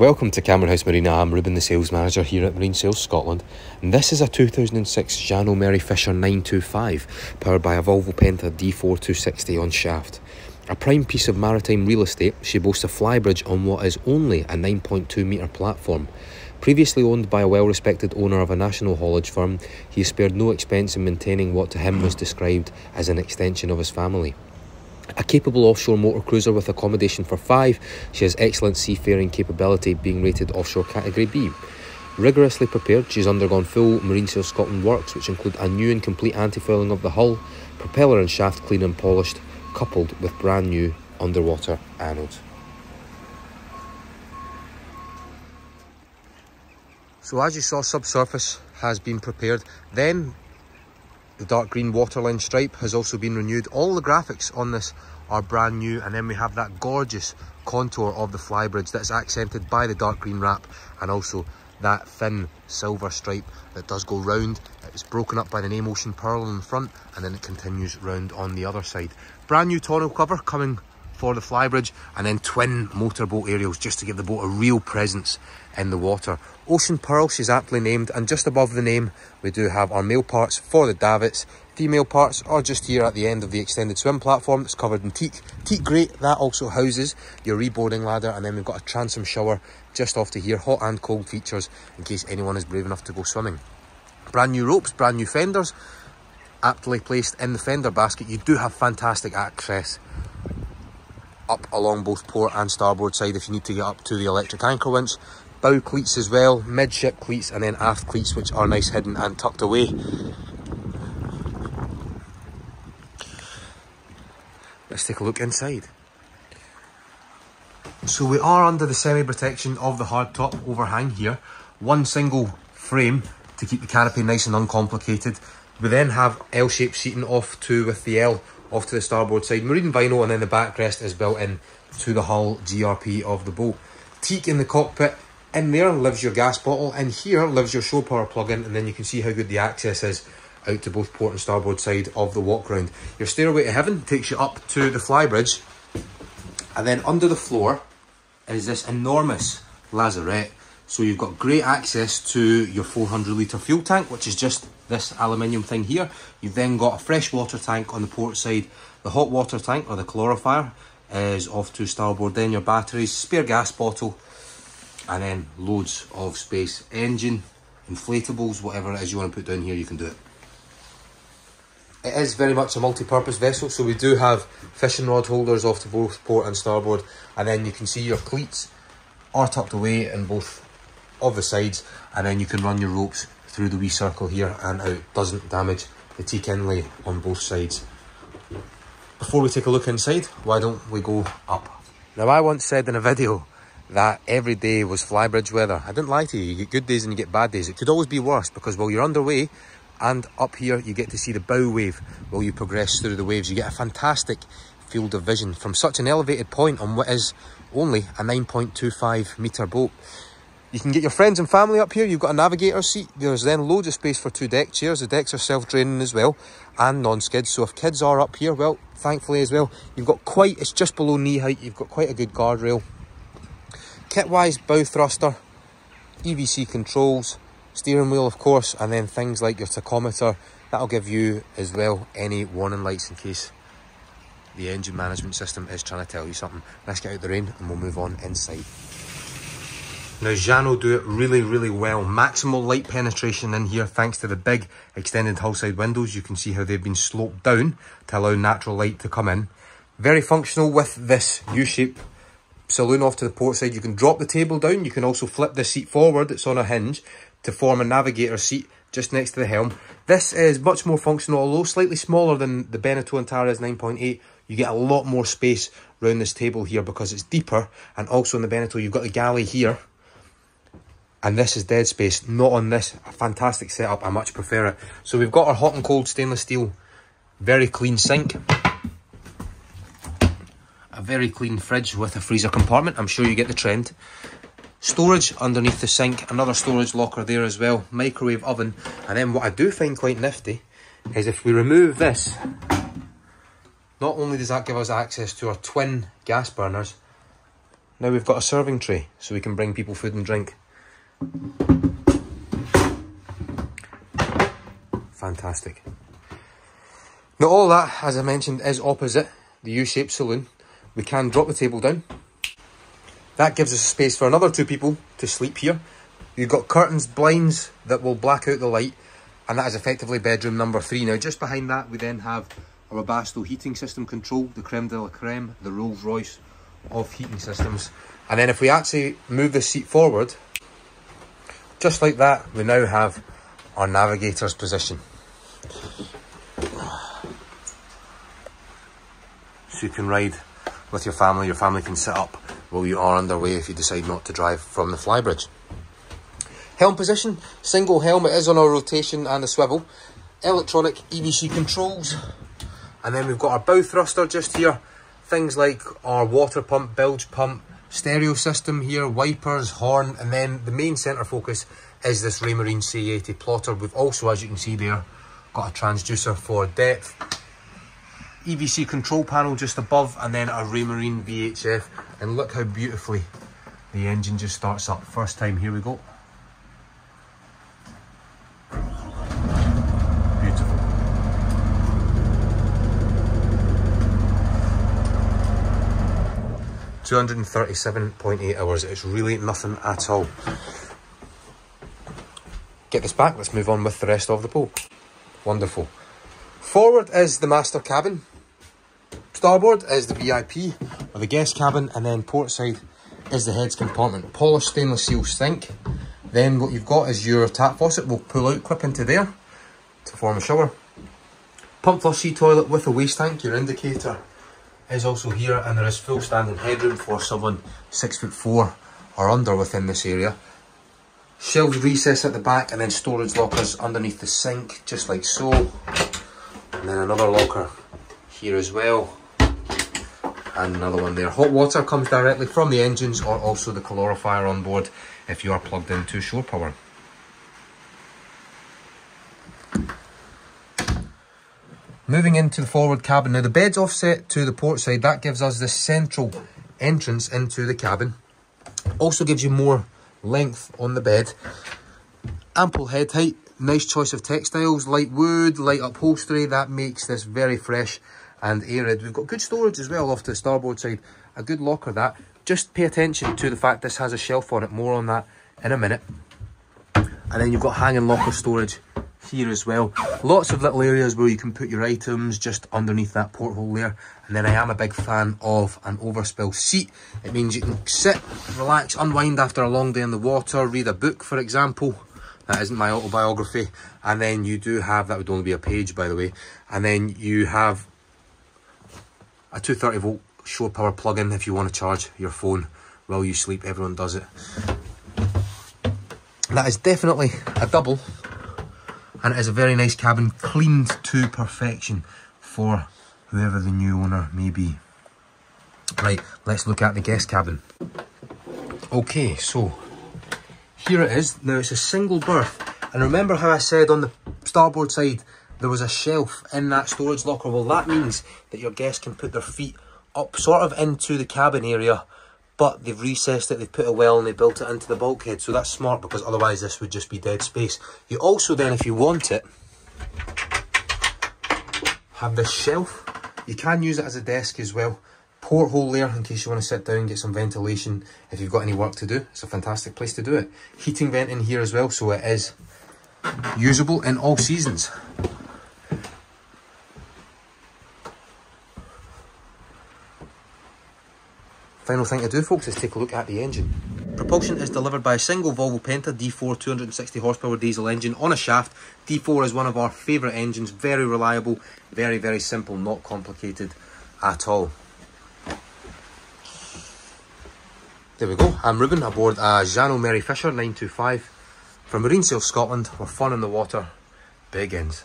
Welcome to Cameron House Marina. I'm Ruben, the sales manager here at Marine Sales Scotland. And this is a 2006 Jeanneau Merry Fisher 925, powered by a Volvo Penta D4 on shaft. A prime piece of maritime real estate, she boasts a flybridge on what is only a 9.2 metre platform. Previously owned by a well respected owner of a national haulage firm, he spared no expense in maintaining what to him was described as an extension of his family. A capable offshore motor cruiser with accommodation for five, she has excellent seafaring capability, being rated offshore category B. Rigorously prepared, she's undergone full Marine Sales Scotland works, which include a new and complete anti-fouling of the hull, propeller and shaft clean and polished, coupled with brand new underwater anodes. So as you saw, subsurface has been prepared. Then the dark green waterline stripe has also been renewed. All the graphics on this are brand new. And then we have that gorgeous contour of the flybridge that's accented by the dark green wrap and also that thin silver stripe that does go round. It's broken up by the name Ocean Pearl in the front and then it continues round on the other side. Brand new tonneau cover coming for the flybridge and then twin motorboat aerials just to give the boat a real presence in the water. Ocean Pearl, she's aptly named, and just above the name we do have our male parts for the davits. Female parts are just here at the end of the extended swim platform that's covered in teak. Teak great, that also houses your reboarding ladder and then we've got a transom shower just off to here, hot and cold features in case anyone is brave enough to go swimming. Brand new ropes, brand new fenders, aptly placed in the fender basket. You do have fantastic access up along both port and starboard side if you need to get up to the electric anchor winch. Bow cleats as well, midship cleats and then aft cleats which are nice hidden and tucked away. Let's take a look inside. So we are under the semi-protection of the hardtop overhang here. One single frame to keep the canopy nice and uncomplicated. We then have L-shaped seating off to with the L off to the starboard side. Marine vinyl and then the backrest is built in to the hull GRP of the boat. Teak in the cockpit. In there lives your gas bottle. In here lives your shore power plug-in and then you can see how good the access is out to both port and starboard side of the walk round. Your stairway to heaven takes you up to the flybridge and then under the floor is this enormous lazarette. So you've got great access to your 400 litre fuel tank, which is just this aluminium thing here. You've then got a fresh water tank on the port side. The hot water tank or the calorifier is off to starboard. Then your batteries, spare gas bottle, and then loads of space. Engine, inflatables, whatever it is you want to put down here, you can do it. It is very much a multi-purpose vessel, so we do have fishing rod holders off to both port and starboard, and then you can see your cleats are tucked away in both of the sides, and then you can run your ropes through the wee circle here and out. Doesn't damage the teak inlay on both sides. Before we take a look inside, why don't we go up? Now I once said in a video that every day was flybridge weather. I didn't lie to you, you get good days and you get bad days. It could always be worse because while you're underway and up here you get to see the bow wave while you progress through the waves. You get a fantastic field of vision from such an elevated point on what is only a 9.25 metre boat. You can get your friends and family up here. You've got a navigator seat. There's then loads of space for two deck chairs. The decks are self-draining as well and non-skid. So if kids are up here, well, thankfully as well, you've got quite, it's just below knee height. You've got quite a good guardrail. Kit-wise, bow thruster, EVC controls, steering wheel of course, and then things like your tachometer. That'll give you as well any warning lights in case the engine management system is trying to tell you something. Let's get out the rain and we'll move on inside. Now Jeanneau do it really, really well. Maximal light penetration in here thanks to the big extended hull side windows. You can see how they've been sloped down to allow natural light to come in. Very functional with this U-shape saloon off to the port side. You can drop the table down. You can also flip the seat forward. It's on a hinge to form a navigator seat just next to the helm. This is much more functional, although slightly smaller than the Beneteau Antares 9.8. You get a lot more space around this table here because it's deeper. And also in the Beneteau, you've got the galley here and this is dead space. Not on this. A fantastic setup. I much prefer it. So we've got our hot and cold stainless steel. Very clean sink. A very clean fridge with a freezer compartment. I'm sure you get the trend. Storage underneath the sink. Another storage locker there as well. Microwave oven. And then what i do find quite nifty is if we remove this not only does that give us access to our twin gas burners Now we've got a serving tray so we can bring people food and drink. Fantastic. Now all that, as I mentioned, is opposite the U-shaped saloon. We can drop the table down. That gives us space for another two people to sleep here. You've got curtains, blinds that will black out the light and that is effectively bedroom number three. Now just behind that we then have a Webasto heating system control, the creme de la creme, the Rolls Royce of heating systems. And then if we actually move the seat forward, just like that, we now have our navigator's position. So you can ride with your family, your family can sit up while you are underway if you decide not to drive from the flybridge. Helm position, single helm, it is on a rotation and a swivel. Electronic EVC controls. And then we've got our bow thruster just here. Things like our water pump, bilge pump, stereo system here, wipers, horn, and then the main centre focus is this Raymarine C80 plotter. We've also, as you can see there, got a transducer for depth. EVC control panel just above, and then a Raymarine VHF. And look how beautifully the engine just starts up. First time, here we go. 237.8 hours. It's really nothing at all. Get this back. Let's move on with the rest of the boat. Wonderful. Forward is the master cabin. Starboard is the VIP or the guest cabin. And then port side is the heads compartment. Polished stainless steel sink. Then what you've got is your tap faucet will pull out, clip into there to form a shower. Pump flush toilet with a waste tank, your indicator is also here, and there is full standing headroom for someone six foot four or under within this area. Shelves recess at the back, and then storage lockers underneath the sink, just like so. And then another locker here as well and another one there. Hot water comes directly from the engines or also the calorifier on board if you are plugged into shore power. Moving into the forward cabin. Now the bed's offset to the port side. That gives us the central entrance into the cabin. Also gives you more length on the bed. Ample head height. Nice choice of textiles. Light wood, light upholstery. That makes this very fresh and arid. We've got good storage as well off to the starboard side. A good locker that. Just pay attention to the fact this has a shelf on it. More on that in a minute. And then you've got hanging locker storage here as well. Lots of little areas where you can put your items just underneath that porthole there. And then I am a big fan of an overspill seat. It means you can sit, relax, unwind after a long day in the water, read a book, for example. That isn't my autobiography. And then you do have, that would only be a page, by the way. And then you have a 230 volt shore power plug-in if you want to charge your phone while you sleep. Everyone does it. That is definitely a double and it is a very nice cabin, cleaned to perfection for whoever the new owner may be. Right, let's look at the guest cabin. Okay, so here it is. Now it's a single berth. And remember how I said on the starboard side there was a shelf in that storage locker? Well, that means that your guests can put their feet up sort of into the cabin area but they've recessed it, they've put a well and they built it into the bulkhead. So that's smart because otherwise this would just be dead space. You also then, if you want it, have this shelf. You can use it as a desk as well. Porthole there in case you want to sit down, get some ventilation if you've got any work to do. It's a fantastic place to do it. Heating vent in here as well, so it is usable in all seasons. Final thing to do folks is take a look at the engine. Propulsion is delivered by a single Volvo Penta D4 260 horsepower diesel engine on a shaft. D4 is one of our favourite engines, very reliable, very very simple, not complicated at all. There we go, I'm Ruben aboard a Jeanneau Merry Fisher 925 from Marine Sales Scotland, where fun in the water begins.